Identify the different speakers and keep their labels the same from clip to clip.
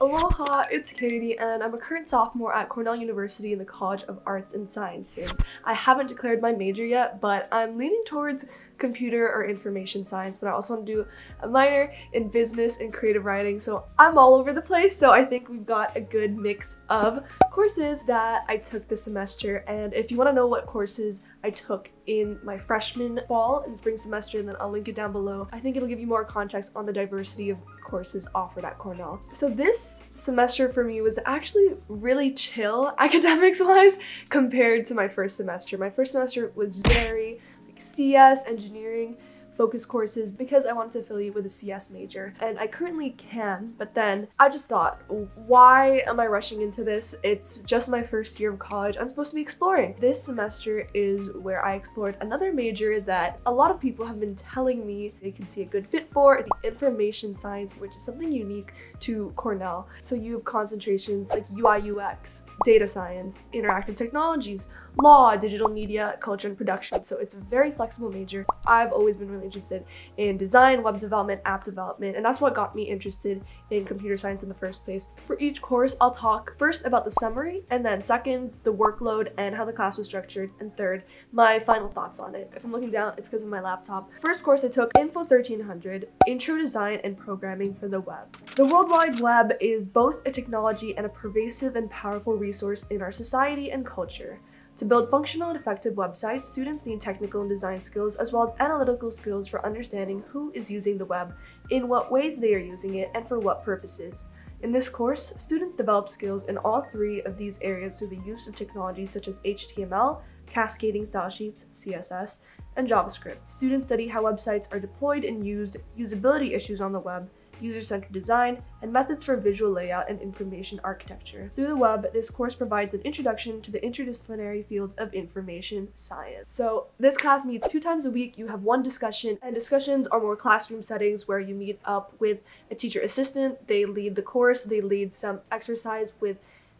Speaker 1: Aloha, it's Katie, and I'm a current sophomore at Cornell University in the College of Arts and Sciences. I haven't declared my major yet, but I'm leaning towards computer or information science, but I also want to do a minor in business and creative writing, so I'm all over the place. So I think we've got a good mix of courses that I took this semester, and if you want to know what courses I took in my freshman fall and spring semester, and then I'll link it down below. I think it'll give you more context on the diversity of courses offered at Cornell. So this semester for me was actually really chill academics wise compared to my first semester. My first semester was very like CS, engineering, focus courses because I wanted to affiliate with a CS major and I currently can but then I just thought why am I rushing into this? It's just my first year of college. I'm supposed to be exploring. This semester is where I explored another major that a lot of people have been telling me they can see a good fit for the information science which is something unique to Cornell. So you have concentrations like UI UX data science, interactive technologies, law, digital media, culture, and production. So it's a very flexible major. I've always been really interested in design, web development, app development, and that's what got me interested in computer science in the first place. For each course, I'll talk first about the summary, and then second, the workload and how the class was structured, and third, my final thoughts on it. If I'm looking down, it's because of my laptop. First course I took Info 1300, Intro Design and Programming for the Web. The World Wide Web is both a technology and a pervasive and powerful resource in our society and culture. To build functional and effective websites, students need technical and design skills as well as analytical skills for understanding who is using the web, in what ways they are using it, and for what purposes. In this course, students develop skills in all three of these areas through the use of technologies such as HTML, cascading style sheets, CSS, and JavaScript. Students study how websites are deployed and used, usability issues on the web, user-centered design, and methods for visual layout and information architecture. Through the web, this course provides an introduction to the interdisciplinary field of information science. So this class meets two times a week. You have one discussion, and discussions are more classroom settings where you meet up with a teacher assistant. They lead the course, they lead some exercise with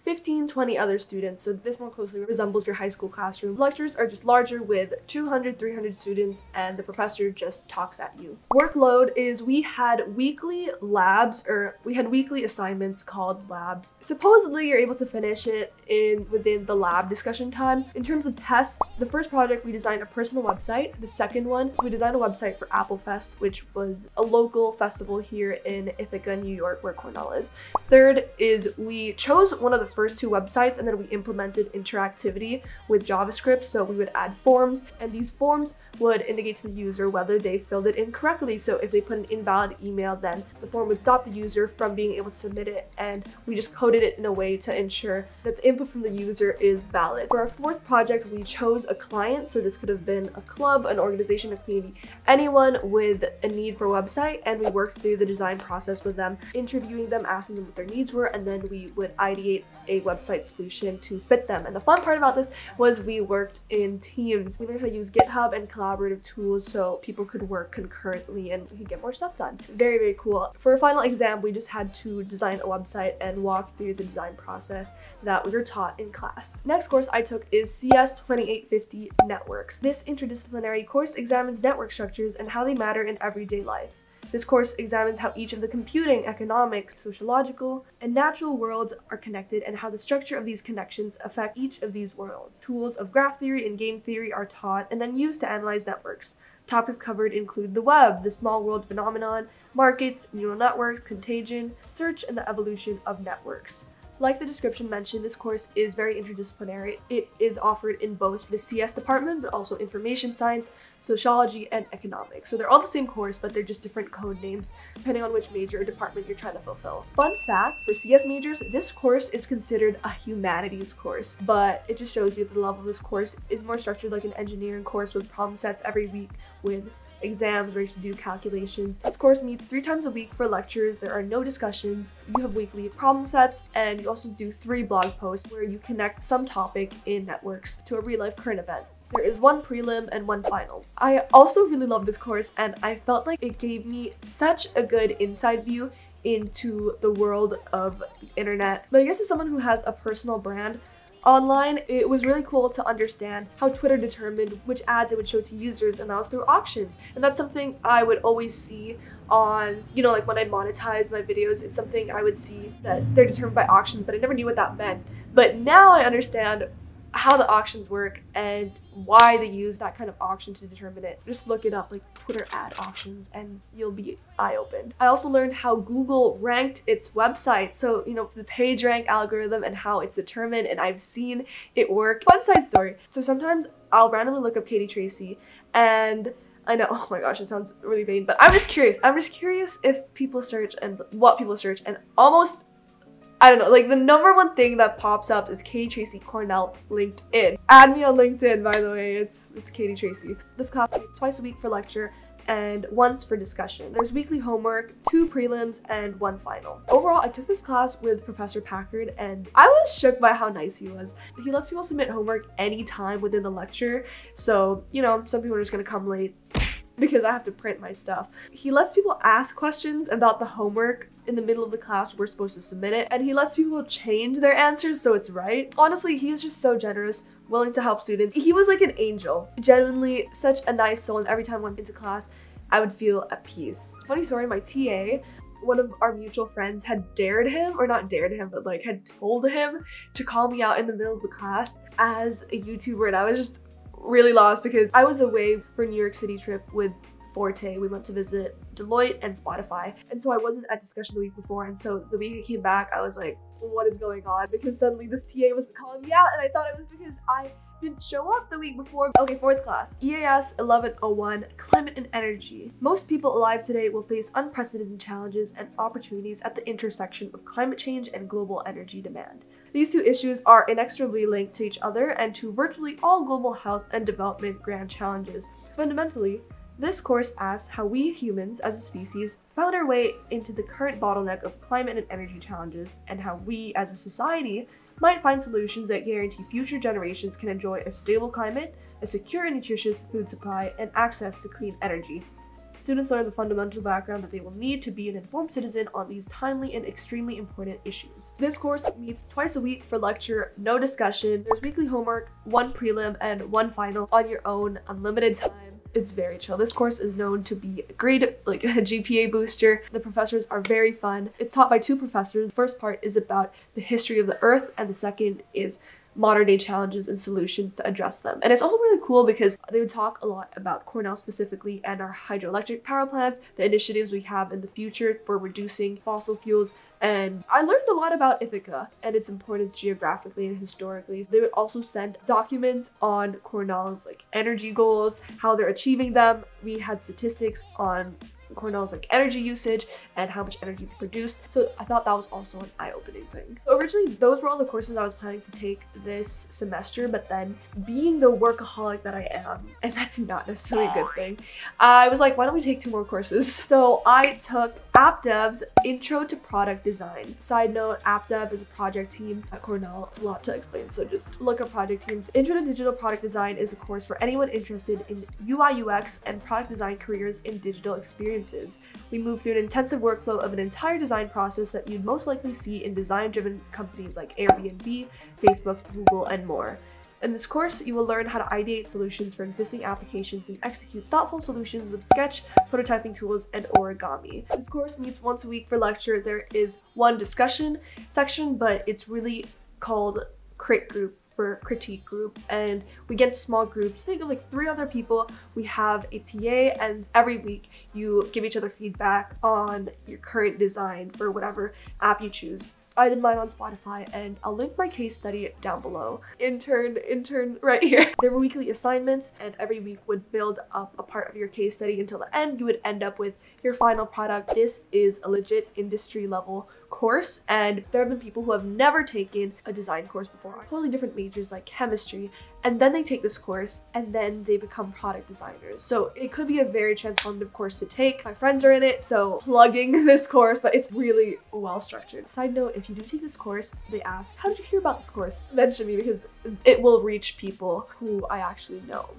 Speaker 1: 15, 20 other students, so this more closely resembles your high school classroom. Lectures are just larger with 200, 300 students, and the professor just talks at you. Workload is we had weekly labs, or we had weekly assignments called labs. Supposedly, you're able to finish it in within the lab discussion time. In terms of tests, the first project we designed a personal website. The second one, we designed a website for Apple Fest, which was a local festival here in Ithaca, New York, where Cornell is. Third is we chose one of the first two websites and then we implemented interactivity with JavaScript. So we would add forms and these forms would indicate to the user whether they filled it in correctly. So if they put an invalid email, then the form would stop the user from being able to submit it. And we just coded it in a way to ensure that the input from the user is valid. For our fourth project, we chose a client. So this could have been a club, an organization, a community, anyone with a need for a website. And we worked through the design process with them, interviewing them, asking them what their needs were, and then we would ideate a website solution to fit them. And the fun part about this was we worked in teams. We learned how to use GitHub and collaborative tools so people could work concurrently and we could get more stuff done. Very, very cool. For a final exam, we just had to design a website and walk through the design process that we were taught in class. Next course I took is CS 2850 Networks. This interdisciplinary course examines network structures and how they matter in everyday life. This course examines how each of the computing, economic, sociological, and natural worlds are connected and how the structure of these connections affect each of these worlds. Tools of graph theory and game theory are taught and then used to analyze networks. Topics covered include the web, the small world phenomenon, markets, neural networks, contagion, search, and the evolution of networks. Like the description mentioned, this course is very interdisciplinary. It is offered in both the CS department, but also information science, sociology, and economics. So they're all the same course, but they're just different code names depending on which major or department you're trying to fulfill. Fun fact, for CS majors, this course is considered a humanities course, but it just shows you the level of this course is more structured like an engineering course with problem sets every week with exams where you should do calculations. This course meets three times a week for lectures. There are no discussions. You have weekly problem sets and you also do three blog posts where you connect some topic in networks to a real life current event. There is one prelim and one final. I also really love this course and I felt like it gave me such a good inside view into the world of the internet. But I guess as someone who has a personal brand, online, it was really cool to understand how Twitter determined which ads it would show to users, and that was through auctions. And that's something I would always see on, you know, like when I monetize my videos, it's something I would see that they're determined by auctions, but I never knew what that meant. But now I understand how the auctions work and why they use that kind of auction to determine it. Just look it up, like Twitter ad auctions, and you'll be eye-opened. I also learned how Google ranked its website. So, you know, the page rank algorithm and how it's determined, and I've seen it work. Fun side story. So sometimes I'll randomly look up Katie Tracy and I know, oh my gosh, it sounds really vain, but I'm just curious. I'm just curious if people search and what people search and almost I don't know, like the number one thing that pops up is Katie Tracy Cornell LinkedIn. Add me on LinkedIn, by the way, it's it's Katie Tracy. This class is twice a week for lecture and once for discussion. There's weekly homework, two prelims, and one final. Overall, I took this class with Professor Packard and I was shook by how nice he was. He lets people submit homework anytime within the lecture, so, you know, some people are just gonna come late because I have to print my stuff. He lets people ask questions about the homework in the middle of the class we're supposed to submit it and he lets people change their answers so it's right. Honestly, he's just so generous, willing to help students. He was like an angel, genuinely such a nice soul and every time I went into class, I would feel at peace. Funny story, my TA one of our mutual friends had dared him, or not dared him, but like had told him to call me out in the middle of the class as a YouTuber. And I was just really lost because I was away for a New York City trip with Forte. We went to visit Deloitte and Spotify. And so I wasn't at discussion the week before. And so the week I came back, I was like, what is going on? Because suddenly this TA was calling me out and I thought it was because I didn't show up the week before. Okay, fourth class. EAS 1101, Climate and Energy. Most people alive today will face unprecedented challenges and opportunities at the intersection of climate change and global energy demand. These two issues are inextricably linked to each other and to virtually all global health and development grand challenges. Fundamentally, this course asks how we humans as a species found our way into the current bottleneck of climate and energy challenges, and how we as a society might find solutions that guarantee future generations can enjoy a stable climate, a secure and nutritious food supply, and access to clean energy. Students learn the fundamental background that they will need to be an informed citizen on these timely and extremely important issues. This course meets twice a week for lecture, no discussion. There's weekly homework, one prelim, and one final on your own, unlimited time it's very chill. This course is known to be a great like a GPA booster. The professors are very fun. It's taught by two professors. The first part is about the history of the earth and the second is modern day challenges and solutions to address them. And it's also really cool because they would talk a lot about Cornell specifically and our hydroelectric power plants, the initiatives we have in the future for reducing fossil fuels, and I learned a lot about Ithaca and its importance geographically and historically. They would also send documents on Cornell's like energy goals, how they're achieving them. We had statistics on Cornell's like energy usage and how much energy they produced. So I thought that was also an eye-opening thing. Originally, those were all the courses I was planning to take this semester, but then being the workaholic that I am, and that's not necessarily a good thing, I was like, why don't we take two more courses? So I took AppDev's Intro to Product Design. Side note, AppDev is a project team at Cornell. It's a lot to explain, so just look up project teams. Intro to Digital Product Design is a course for anyone interested in UI UX and product design careers in digital experiences. We move through an intensive workflow of an entire design process that you'd most likely see in design-driven companies like Airbnb, Facebook, Google, and more. In this course, you will learn how to ideate solutions for existing applications and execute thoughtful solutions with Sketch, prototyping tools, and origami. This course meets once a week for lecture. There is one discussion section, but it's really called Crit Group for critique group and we get small groups think of like three other people we have a TA and every week you give each other feedback on your current design for whatever app you choose I did mine on Spotify and I'll link my case study down below. Intern, intern right here. There were weekly assignments and every week would build up a part of your case study until the end you would end up with your final product. This is a legit industry level course and there have been people who have never taken a design course before, totally different majors like chemistry, and then they take this course and then they become product designers. So it could be a very transformative course to take. My friends are in it, so plugging this course, but it's really well structured. Side note, if you do take this course, they ask, how did you hear about this course? Mention me because it will reach people who I actually know.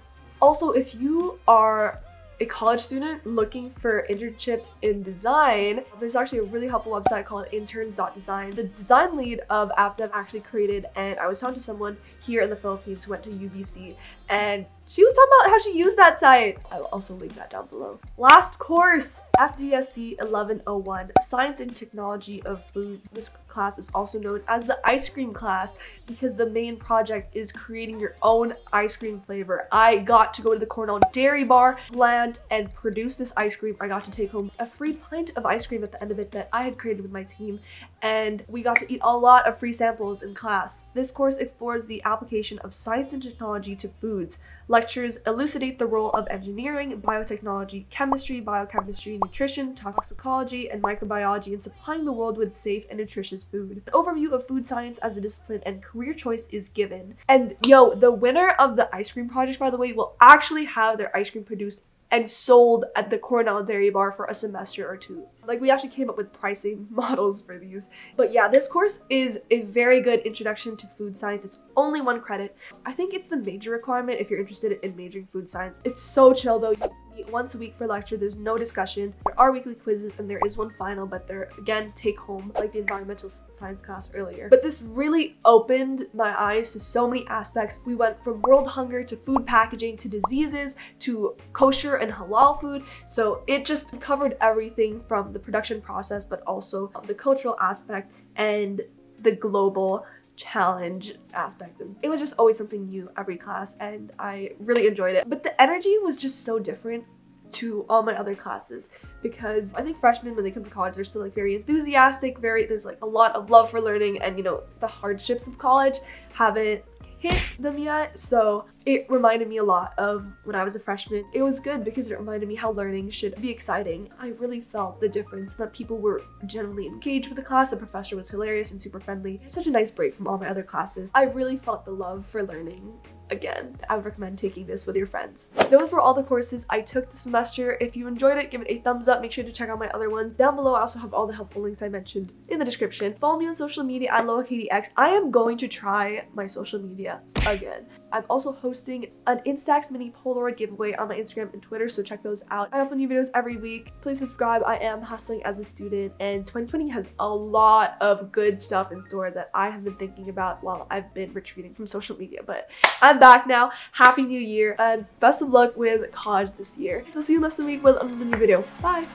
Speaker 1: Also, if you are a college student looking for internships in design, there's actually a really helpful website called interns.design. The design lead of AppDev actually created, and I was talking to someone here in the Philippines who went to UBC, and she was talking about how she used that site. I will also link that down below. Last course, FDSC 1101, Science and Technology of Foods. This class is also known as the ice cream class because the main project is creating your own ice cream flavor. I got to go to the Cornell Dairy Bar, land, and produce this ice cream. I got to take home a free pint of ice cream at the end of it that I had created with my team, and we got to eat a lot of free samples in class. This course explores the application of science and technology to foods. Lectures elucidate the role of engineering, biotechnology, chemistry, biochemistry, nutrition, toxicology, and microbiology in supplying the world with safe and nutritious food. An overview of food science as a discipline and career choice is given. And yo, the winner of the ice cream project, by the way, will actually have their ice cream produced and sold at the Cornell Dairy Bar for a semester or two. Like we actually came up with pricing models for these. But yeah, this course is a very good introduction to food science. It's only one credit. I think it's the major requirement if you're interested in majoring food science. It's so chill though You meet once a week for lecture. There's no discussion. There are weekly quizzes and there is one final, but they're again take home like the environmental science class earlier. But this really opened my eyes to so many aspects. We went from world hunger to food packaging to diseases to kosher and halal food. So it just covered everything from the production process, but also the cultural aspect and the global challenge aspect. It was just always something new every class and I really enjoyed it. But the energy was just so different to all my other classes because I think freshmen when they come to college they're still like very enthusiastic very there's like a lot of love for learning and you know the hardships of college haven't hit them yet. So it reminded me a lot of when I was a freshman. It was good because it reminded me how learning should be exciting. I really felt the difference that people were generally engaged with the class. The professor was hilarious and super friendly. Such a nice break from all my other classes. I really felt the love for learning again, I would recommend taking this with your friends. Those were all the courses I took this semester. If you enjoyed it, give it a thumbs up. Make sure to check out my other ones. Down below, I also have all the helpful links I mentioned in the description. Follow me on social media at alohakatiex. I am going to try my social media again. I'm also hosting an Instax mini Polaroid giveaway on my Instagram and Twitter, so check those out. I upload new videos every week. Please subscribe. I am hustling as a student, and 2020 has a lot of good stuff in store that I have been thinking about while I've been retreating from social media. But I'm back now. Happy New Year, and best of luck with college this year. So see you next week with another new video. Bye!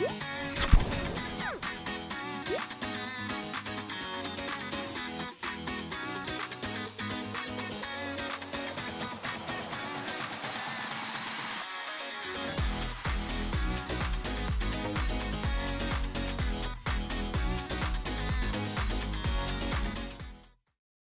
Speaker 2: Yeah.